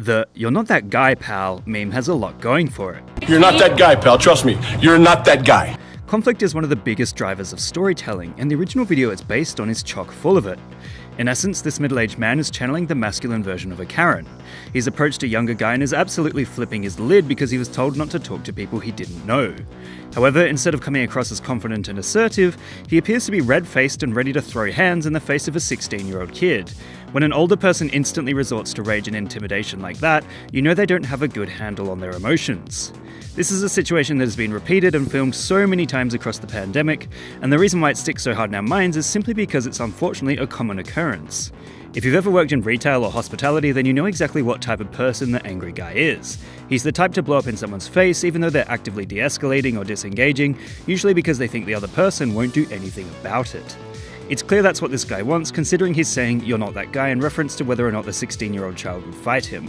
The you're not that guy, pal meme has a lot going for it. You're not that guy, pal. Trust me. You're not that guy. Conflict is one of the biggest drivers of storytelling, and the original video it's based on is chock full of it. In essence, this middle aged man is channeling the masculine version of a Karen. He's approached a younger guy and is absolutely flipping his lid because he was told not to talk to people he didn't know. However, instead of coming across as confident and assertive, he appears to be red faced and ready to throw hands in the face of a 16 year old kid. When an older person instantly resorts to rage and intimidation like that, you know they don't have a good handle on their emotions. This is a situation that has been repeated and filmed so many times across the pandemic, and the reason why it sticks so hard in our minds is simply because it's unfortunately a common occurrence. If you've ever worked in retail or hospitality, then you know exactly what type of person the angry guy is. He's the type to blow up in someone's face even though they're actively de escalating or disengaging, usually because they think the other person won't do anything about it. It's clear that's what this guy wants, considering he's saying, You're not that guy, in reference to whether or not the 16 year old child would fight him.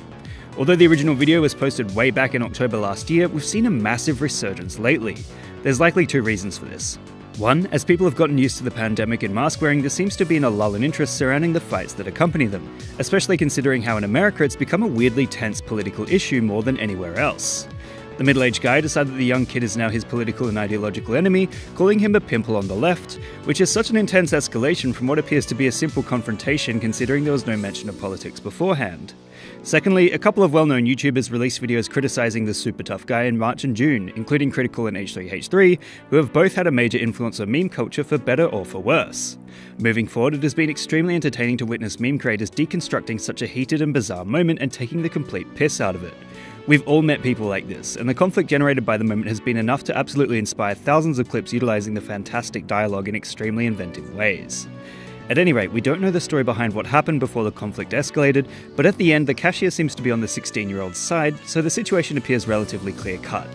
Although the original video was posted way back in October last year, we've seen a massive resurgence lately. There's likely two reasons for this. One, as people have gotten used to the pandemic and mask wearing, there seems to be a lull in interest surrounding the fights that accompany them, especially considering how in America it's become a weirdly tense political issue more than anywhere else. The middle aged guy decided that the young kid is now his political and ideological enemy, calling him a pimple on the left, which is such an intense escalation from what appears to be a simple confrontation considering there was no mention of politics beforehand. Secondly, a couple of well known YouTubers released videos criticizing the super tough guy in March and June, including Critikal and H3H3, who have both had a major influence on meme culture for better or for worse. Moving forward, it has been extremely entertaining to witness meme creators deconstructing such a heated and bizarre moment and taking the complete piss out of it. We've all met people like this, and the conflict generated by the moment has been enough to absolutely inspire thousands of clips utilizing the fantastic dialogue in extremely inventive ways. At any rate, we don't know the story behind what happened before the conflict escalated, but at the end, the cashier seems to be on the 16 year old's side, so the situation appears relatively clear cut.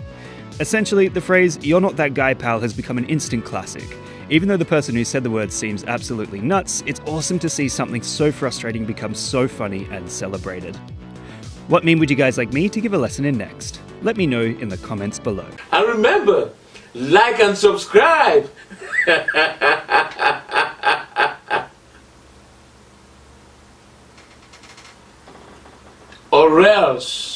Essentially, the phrase, you're not that guy, pal, has become an instant classic. Even though the person who said the words seems absolutely nuts, it's awesome to see something so frustrating become so funny and celebrated. What meme would you guys like me to give a lesson in next? Let me know in the comments below. And remember, like and subscribe! or else...